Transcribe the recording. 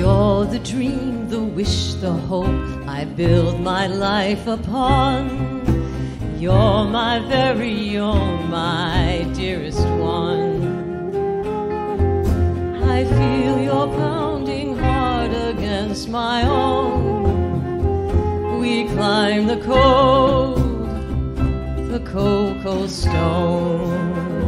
You're the dream, the wish, the hope I build my life upon. You're my very own, my dearest one. I feel your pounding heart against my own. We climb the cold, the cocoa stone.